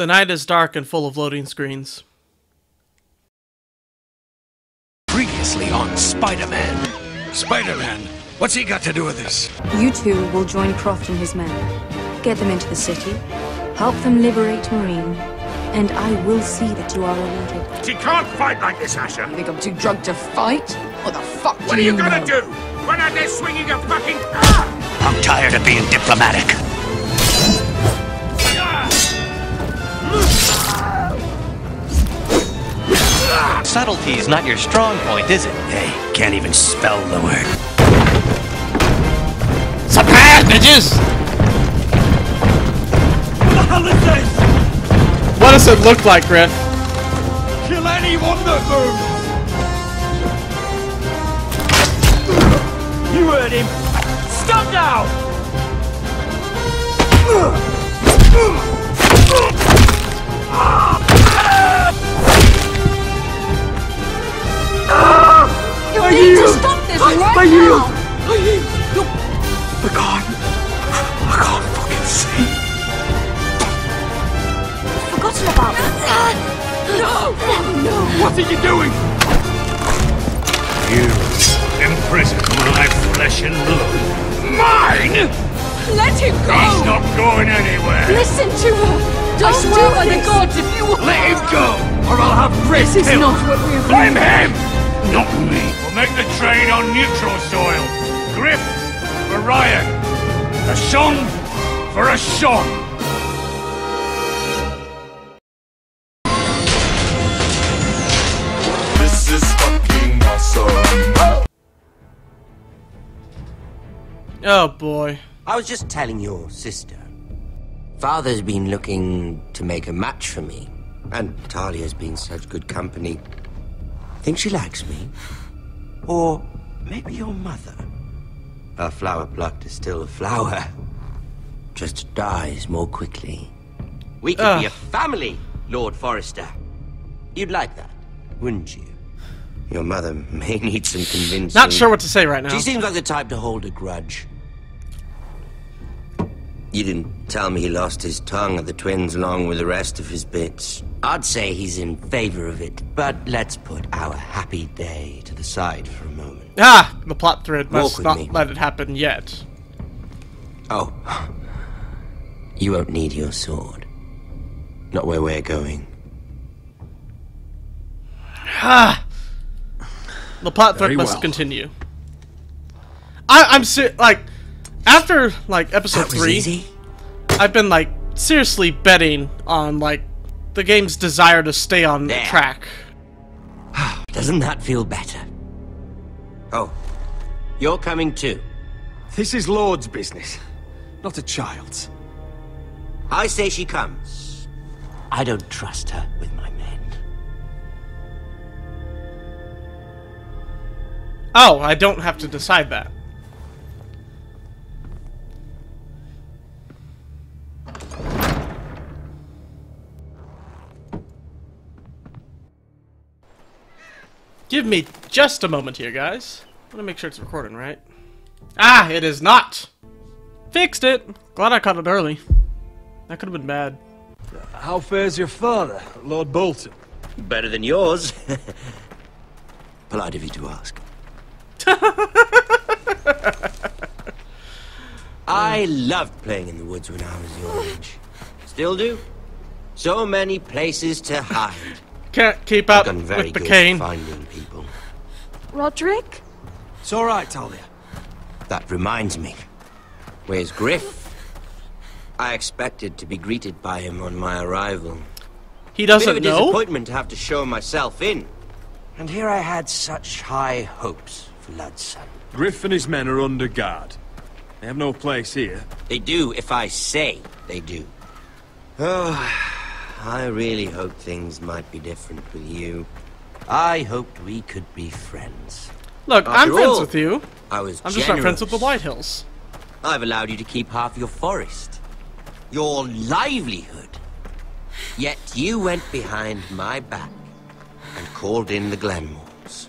The night is dark and full of loading screens. Previously on Spider-Man. Spider-Man? What's he got to do with this? You two will join Croft and his men. Get them into the city. Help them liberate Meereen. And I will see that you are rewarded. She can't fight like this, Asher. You think I'm too drunk to fight? What the fuck What do are you you gonna know? do? Run out there swinging a fucking... Ah! I'm tired of being diplomatic. Subtlety's not your strong point, is it? Hey, can't even spell the word. Surprise, bitches! What the hell is this? What does it look like, Gryff? Kill anyone that moves! You heard him! Stop now! Ah! Ah! You need to stop this I, right now! Forgotten about that. No! No! What are you doing? You imprison my flesh and blood. Mine? Let him go! He's not going anywhere. Listen to her! Don't I swear by the gods if you will... Let him go, or I'll have Gryff This is killed. not what we have... Blame him, not me. We'll make the trade on neutral soil. Gryff for Ryon. A Sean for a Sean. This is fucking awesome. Oh boy. I was just telling your sister. Father's been looking to make a match for me, and Talia's been such good company. Think she likes me? Or maybe your mother? A flower plucked is still a flower, just dies more quickly. We could be a family, Lord Forrester. You'd like that, wouldn't you? Your mother may need some convincing. Not sure what to say right now. She seems like the type to hold a grudge. You didn't tell me he lost his tongue at the twins along with the rest of his bits. I'd say he's in favor of it, but let's put our happy day to the side for a moment. Ah, the plot thread must not me. let it happen yet. Oh, you won't need your sword. Not where we're going. Ah, the plot thread Very must well. continue. I, I'm ser- like, after like episode That was three, easy. I've been like seriously betting on like the game's desire to stay on There. track. Doesn't that feel better? Oh, you're coming too. This is Lord's business, not a child's. I say she comes. I don't trust her with my men. Oh, I don't have to decide that. Give me just a moment here, guys. I want to make sure it's recording, right? Ah, it is not! Fixed it! Glad I caught it early. That could have been bad. How fares your father, Lord Bolton? Better than yours. Polite of you to ask. I loved playing in the woods when I was your age. Still do. So many places to hide. Can't keep up with the cane. finding people. Rodrik? It's all right, Talia. That reminds me. Where's Gryff? I expected to be greeted by him on my arrival. He Bit of a doesn't know? disappointment to have to show myself in. And here I had such high hopes for Ludson. Gryff and his men are under guard. They have no place here. They do if I say they do. Oh, I really hope things might be different with you. I hoped we could be friends. Look, I'm After friends all, with you. I was I'm just not friends with the. White Hills. I've allowed you to keep half your forest, your livelihood. Yet you went behind my back and called in the Glenmores.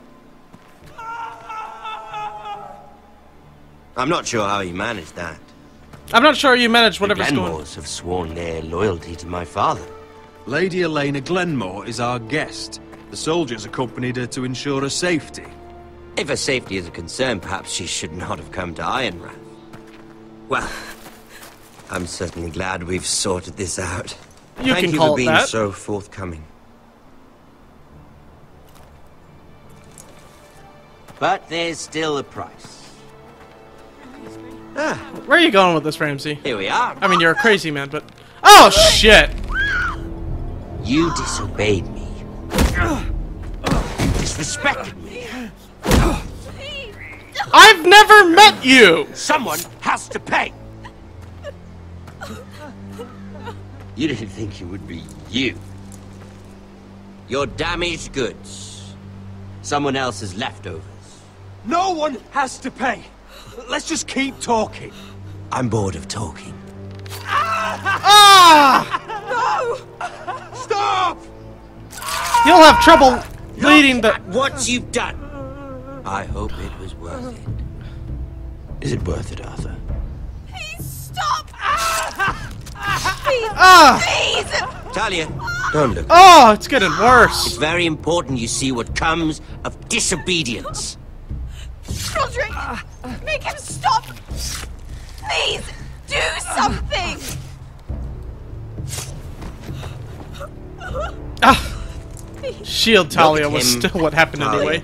I'm not sure how you managed that. I'm not sure you managed The whatever's going Glenmores have sworn their loyalty to my father. Lady Elaena Glenmore is our guest. The soldiers accompanied her to ensure her safety. If her safety is a concern, perhaps she should not have come to Ironrath. Well, I'm certainly glad we've sorted this out. You Thank can you call for being that. so forthcoming. But there's still a price. Ah, Where are you going with this, Ramsay? here we are. I mean, you're a crazy man, but... Oh, shit! You disobeyed me. You disrespected me. I've never met you! Someone has to pay. You didn't think it would be you. Your damaged goods. Someone else's leftovers. No one has to pay. Let's just keep talking. I'm bored of talking. Ah! Stop! You'll have trouble leading the... What you've done. I hope it was worth it. Is it worth it, Arthur? Please stop! Ah! Please! Talia, don't look. Oh, it's getting worse. It's very important you see what comes of disobedience. Rodrik! Make him stop! Please! Do something! Ah! Shield Talia was still what happened Talia. anyway.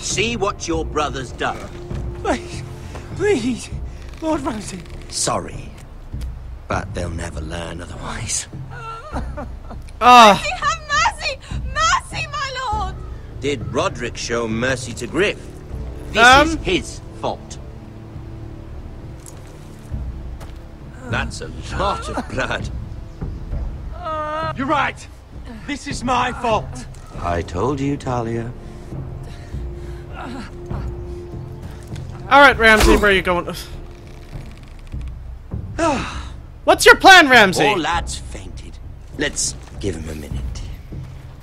See what your brother's done. Please, please, Lord Ramsay. Sorry. But they'll never learn otherwise. Ah! Have mercy! Mercy, my lord! Did Rodrik show mercy to Gryff? This Um. is his That's a lot of blood. You're right. This is my fault. I told you, Talia. Alright, Ramsay, where are you going? What's your plan, Ramsay? All lads fainted. Let's give him a minute.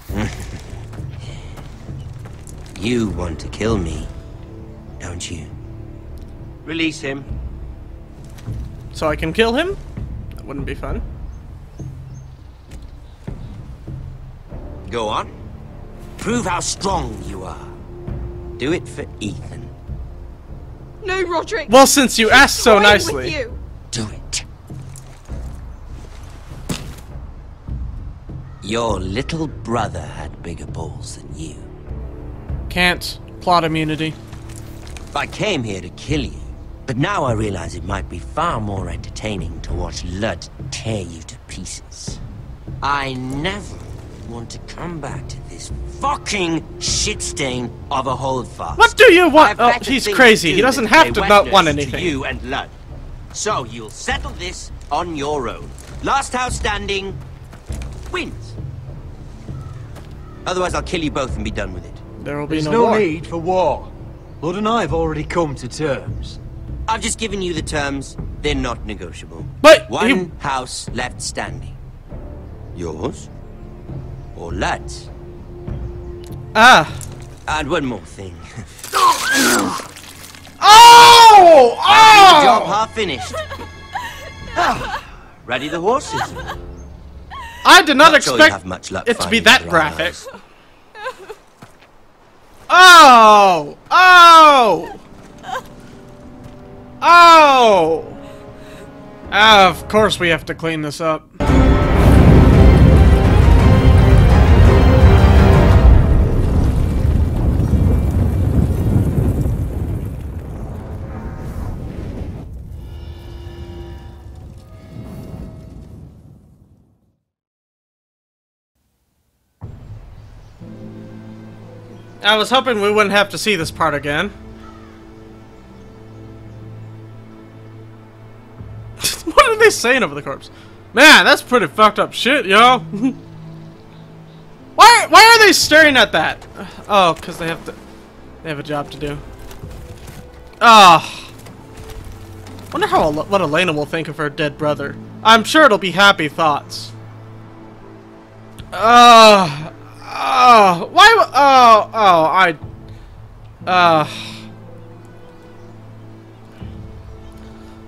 you want to kill me, don't you? Release him. So I can kill him? That wouldn't be fun. Go on. Prove how strong you are. Do it for Ethan. No, Rodrik! Well, since you asked so Going with nicely. you. Do it. Your little brother had bigger balls than you. Can't. Plot immunity. I came here to kill you, but now I realize it might be far more entertaining to watch Ludd tear you to pieces. I never want to come back to this fucking shit stain of a holdfast. What do you want? Oh, he's crazy. He doesn't have to not want anything. To you and Ludd. So you'll settle this on your own. Last house standing wins. Otherwise, I'll kill you both and be done with it. There will be There's no, no war. need for war. Lord and I have already come to terms. I've just given you the terms. They're not negotiable. But One he- house left standing. Yours or Ludd's. Ah. And one more thing. Oh! Oh! Job half finished. Ready the horses. I did not Not expect luck it to be that graphic. Oh! Oh! Oh! Ah, of course we have to clean this up. I was hoping we wouldn't have to see this part again. They saying over the corpse? Man, that's pretty fucked up shit, yo. why? Why are they staring at that? Oh, because they have to. They have a job to do. Ah. Wonder how what Elaena will think of her dead brother. I'm sure it'll be happy thoughts. Oh, oh, why? Oh, oh, I. Uh,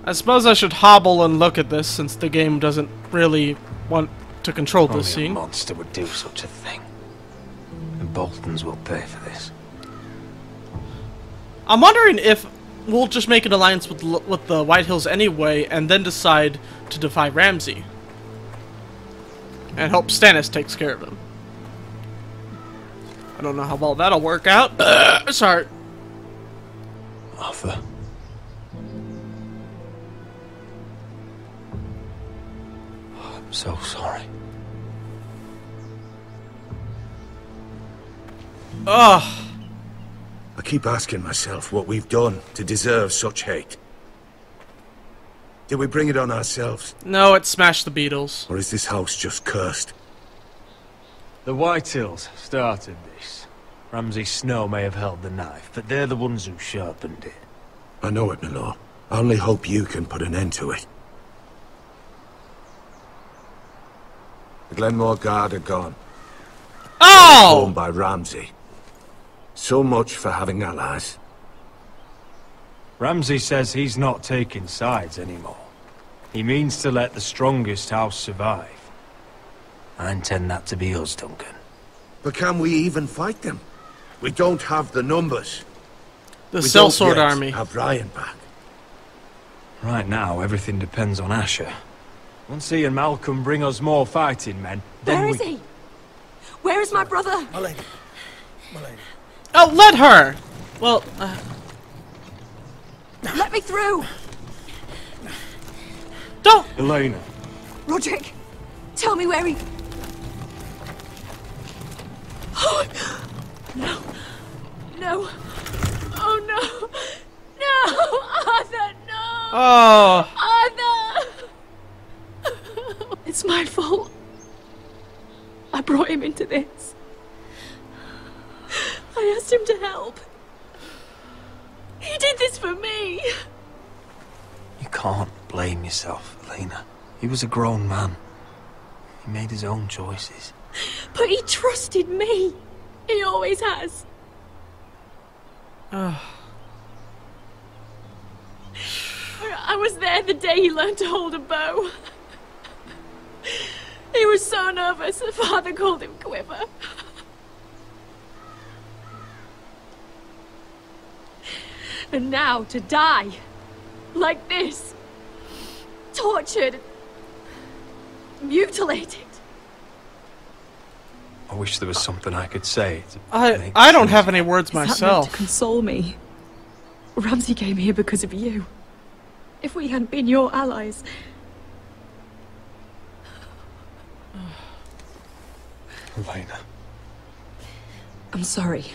I suppose I should hobble and look at this since the game doesn't really want to control Only this a scene. monster would do such a thing. And Boltons will pay for this. I'm wondering if we'll just make an alliance with with the White Hills anyway, and then decide to defy Ramsay, and hope Stannis takes care of him. I don't know how well that'll work out. Sorry. Arthur. So sorry. Ugh. I keep asking myself what we've done to deserve such hate. Did we bring it on ourselves, No, it smashed the Beatles. or is this house just cursed? The White Hills started this. Ramsay Snow may have held the knife, but they're the ones who sharpened it. I know it, Milor. I only hope you can put an end to it. The Glenmore Guard are gone, Oh! owned by Ramsay. So much for having allies. Ramsay says he's not taking sides anymore. He means to let the strongest house survive. I intend that to be us, Duncan. But can we even fight them? We don't have the numbers. The we Sellsword don't yet Army. have Ryon back. Right now, everything depends on Asher. Once he and Malcolm bring us more fighting men, then Where we... is he? Where is my brother? My lady. My lady. Oh, let her! Well, uh, Let me through! don't! Elaena. Rodrik, tell me where he... Oh, no. No. Oh, no. No! Arthur, no! Oh, Arthur! It's my fault. I brought him into this. I asked him to help. He did this for me. You can't blame yourself, Elaena. He was a grown man. He made his own choices. But he trusted me. He always has. Ah. I was there the day he learned to hold a bow. He was so nervous, the father called him Quiver. And now to die. Like this. Tortured. Mutilated. I wish there was something I could say to I I don't things have any words Is that meant myself. to console me? Ramsay came here because of you. If we hadn't been your allies, Elaena. I'm sorry.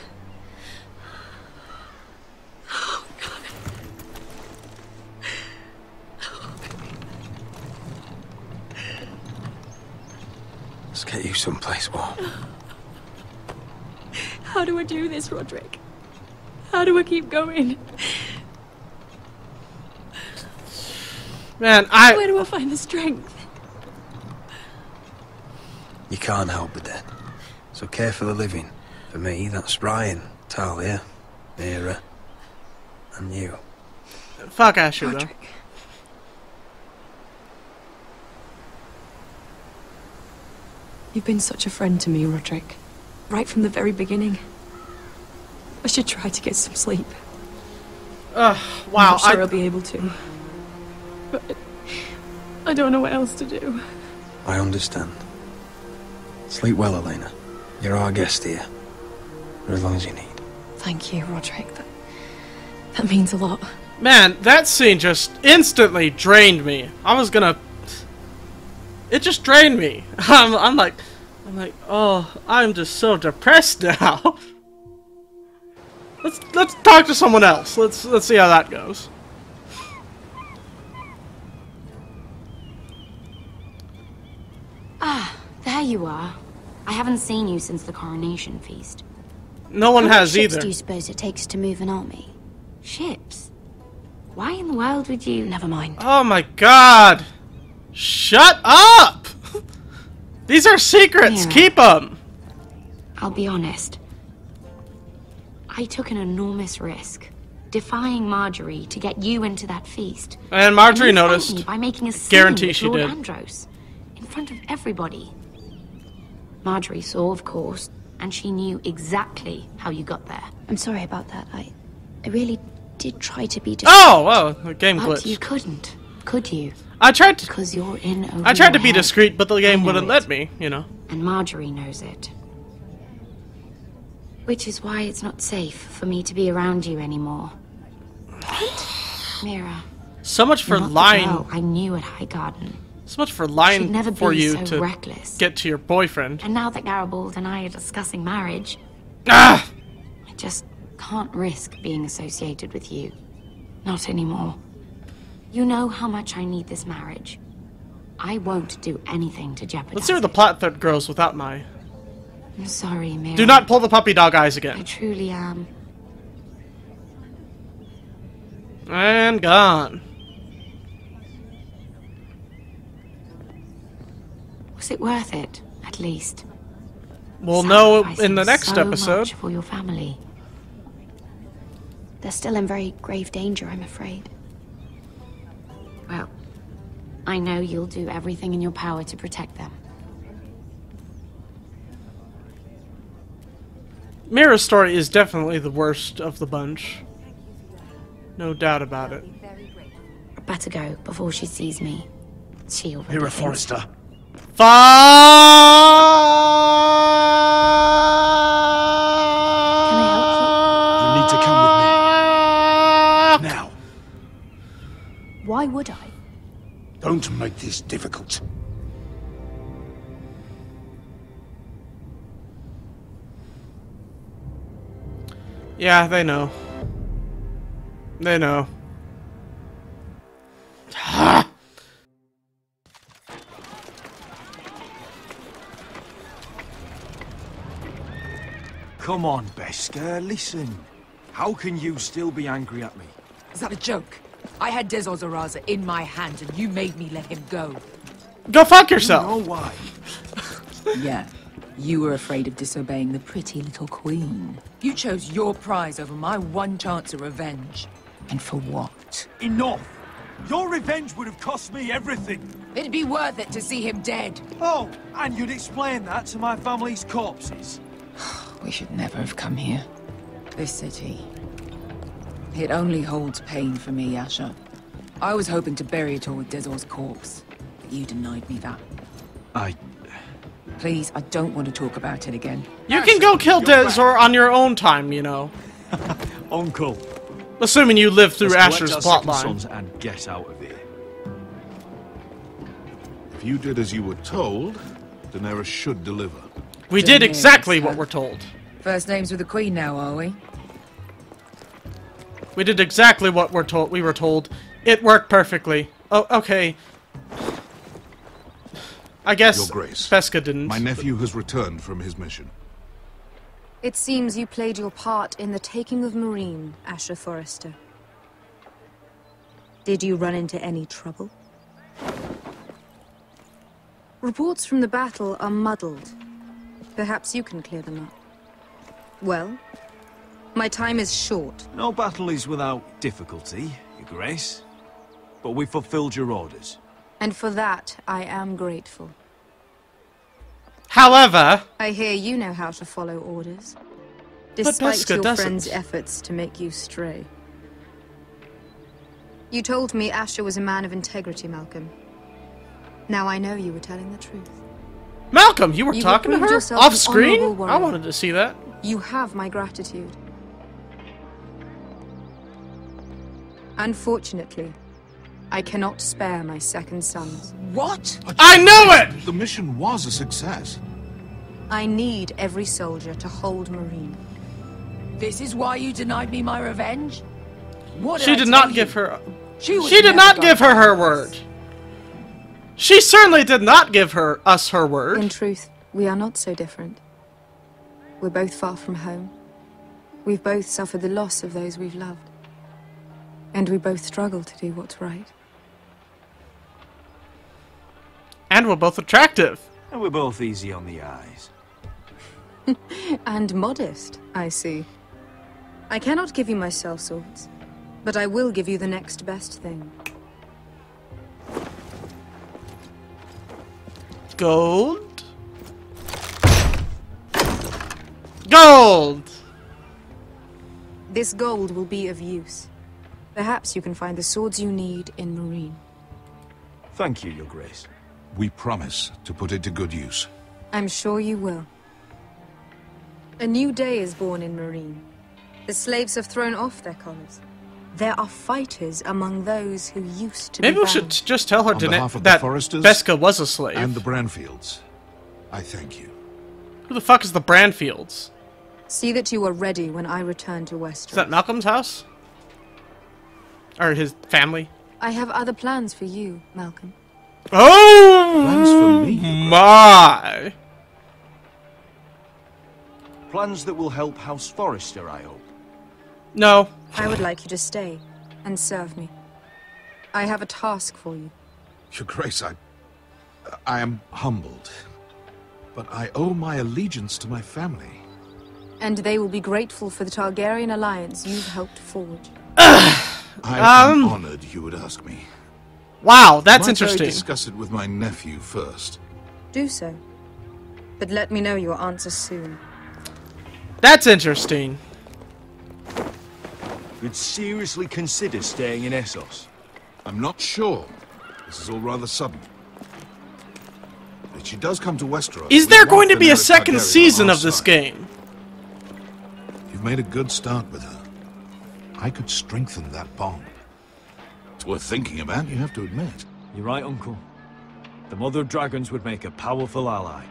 Let's get you someplace warm. How do I do this, Rodrik? How do I keep going? Man, I... Where do I find the strength? You can't help the dead. So care for the living. For me, that's Ryon, Talia, Mira, and you. fuck Asher though. You've been such a friend to me, Rodrik. Right from the very beginning. I should try to get some sleep. Wow, I'm not sure I, I'll be able to. But I don't know what else to do. I understand. Sleep well, Elaena. You're our guest here. For as long as you need. Thank you, Rodrik. That, that means a lot. man, that scene just instantly drained me. I was gonna. It just drained me. I'm, I'm like, I'm like, oh, I'm just so depressed now. let's let's talk to someone else. Let's let's see how that goes. There you are. I haven't seen you since the coronation feast. No one How has ships either. do you suppose it takes to move an army? Ships? Why in the world would you... Never mind. Oh my god! Shut up! These are secrets. Yeah. Keep them. I'll be honest. I took an enormous risk. defying Margaery to get you into that feast. And Margaery spent noticed. by making a scene Guarantee with she Lord did. Andros in front of everybody. Margaery saw, of course, and she knew exactly how you got there. I'm sorry about that. I, I really did try to be. Oh, well, the game But glitched. you couldn't, could you? I tried to. Because you're in over I tried to your be discreet, but the game wouldn't it. let me. You know. And Margaery knows it. Which is why it's not safe for me to be around you anymore. Mira. So much for you're not the lying. girl I knew at Highgarden. So much for lying never for you so to reckless. get to your boyfriend. And now that Garibald and I are discussing marriage, Ah! I just can't risk being associated with you. Not anymore. You know how much I need this marriage. I won't do anything to jeopardize Let's see where the plot thread grows without my. I'm sorry, Mira. Do not pull the puppy dog eyes again. I truly am. And gone. Was it worth it, at least? We'll know in the next so episode. much for your family. They're still in very grave danger, I'm afraid. Well, I know you'll do everything in your power to protect them. Mira's story is definitely the worst of the bunch. No doubt about it. I better go before she sees me. She already Mira thinks- Forrester. You need to come with me. Now. Why would I? Don't make this difficult. Yeah, they know. They know. Come on, Beskha, listen. How can you still be angry at me? Is that a joke? I had Dezhor zo Raza in my hand and you made me let him go. Go fuck yourself. You know why? Yeah. You were afraid of disobeying the pretty little queen. You chose your prize over my one chance of revenge. And for what? Enough! Your revenge would have cost me everything. It'd be worth it to see him dead. Oh, and you'd explain that to my family's corpses. We should never have come here. This city. It only holds pain for me, Yasha. I was hoping to bury it all with Dezhor's corpse, but you denied me that. I... Please, I don't want to talk about it again. You can go kill Dezhor on your own time, you know. Uncle. Assuming you live through Let's Asher's collect our second plotline. sons and get out of here. If you did as you were told, Daenerys should deliver. We did exactly what uh, we're told. First names with the queen now, are we? We did exactly what we're told. We were told. It worked perfectly. Oh, okay. I guess Your Grace. Beskha didn't. My nephew has returned from his mission. It seems you played your part in the taking of Meereen, Asher Forrester. Did you run into any trouble? Reports from the battle are muddled. Perhaps you can clear them up. Well, my time is short. No battle is without difficulty, Your Grace. But we fulfilled your orders. And for that, I am grateful. However, I hear you know how to follow orders. Despite your doesn't. friend's efforts to make you stray. You told me Asher was a man of integrity, Malcolm. Now I know you were telling the truth. Malcolm, you were You talking to her yourself Off screen? I wanted to see that. You have my gratitude. Unfortunately, I cannot spare my second sons. What? I knew it. The mission was a success. I need every soldier to hold Meereen. This is why you denied me my revenge? What She I did tell not you? give her. She, She did not give her her word. She certainly did not give her us her word. In truth, we are not so different. We're both far from home. We've both suffered the loss of those we've loved. And we both struggle to do what's right. And we're both attractive. And we're both easy on the eyes. And modest, I see. I cannot give you my sellswords, But I will give you the next best thing. Gold? Gold! This gold will be of use. Perhaps you can find the swords you need in Meereen. Thank you, Your Grace. We promise to put it to good use. I'm sure you will. A new day is born in Meereen. The slaves have thrown off their collars. There are fighters among those who used to Maybe be we should just tell her On Dana- behalf of the that Beskha was a slave. And the Branfields, I thank you. Who the fuck is the Brandfields? See that you are ready when I return to Westeros. Is that Malcolm's house? Or his family? I have other plans for you, Malcolm. Oh Plans for me? my! Plans that will help House Forrester, I hope. No. I would like you to stay and serve me. I have a task for you. Your Grace, I... I am humbled. But I owe my allegiance to my family. And they will be grateful for the Targaryen alliance you've helped forge. I Um, am honored you would ask me. Wow, that's Might interesting. I discuss it with my nephew first? Do so. But let me know your answer soon. That's interesting. You'd seriously consider staying in Essos? I'm not sure. This is all rather sudden. If she does come to Westeros... Is there going to be a second Targaryen season of this side. game? You've made a good start with her. I could strengthen that bond. It's worth thinking about, you have to admit. You're right, Uncle. The Mother of Dragons would make a powerful ally.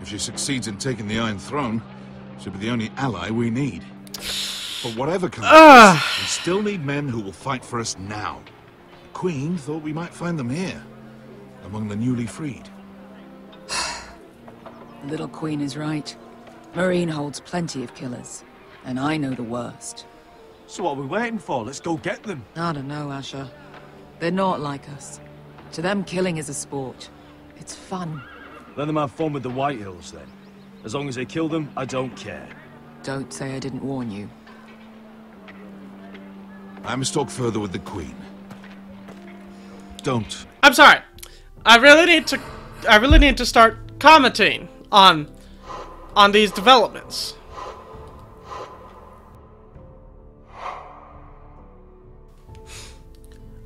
If she succeeds in taking the Iron Throne, she'll be the only ally we need. But whatever comes Ah. of we still need men who will fight for us now. The Queen thought we might find them here, among the newly freed. The little queen is right. Meereen holds plenty of killers, and I know the worst. So what are we waiting for? Let's go get them. I don't know, Asher. They're not like us. To them, killing is a sport. It's fun. Let them have fun with the White Hills, then. As long as they kill them, I don't care. Don't say I didn't warn you. I must talk further with the Queen. Don't. I'm sorry. I really need to. I really need to start commenting on on these developments.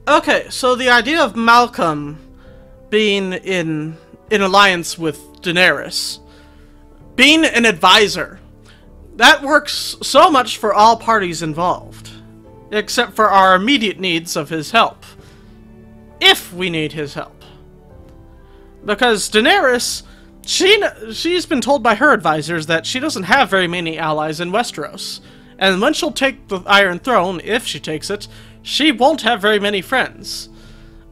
Okay, so the idea of Malcolm being in in alliance with Daenerys, being an advisor, that works so much for all parties involved, except for our immediate needs of his help if we need his help. Because Daenerys, she she's been told by her advisors that she doesn't have very many allies in Westeros, and when she'll take the Iron Throne, if she takes it, she won't have very many friends.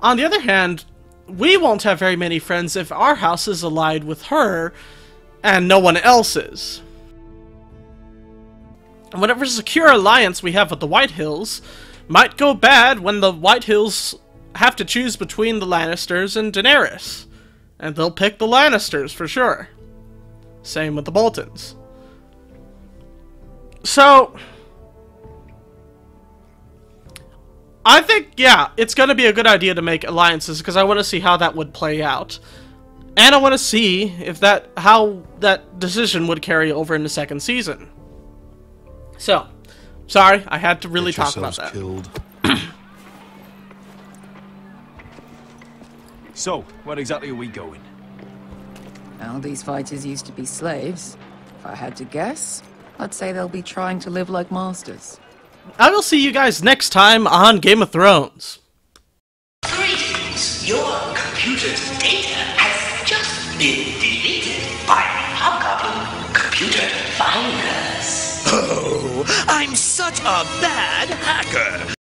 On the other hand, we won't have very many friends if our house is allied with her and no one else's. Whatever secure alliance we have with the White Hills might go bad when the White Hills have to choose between the Lannisters and Daenerys. And they'll pick the Lannisters for sure. Same with the Boltons. So, I think, yeah, it's going to be a good idea to make alliances because I want to see how that would play out. And I want to see if that, how that decision would carry over in the second season. So, sorry, I had to really Get talk about that. killed. So, where exactly are we going? Now, these fighters used to be slaves. If I had to guess, I'd say they'll be trying to live like masters. I will see you guys next time on Game of Thrones. Greetings. Your computer's data has just been deleted by Hobgoblin Computer Finders. Oh, I'm such a bad hacker.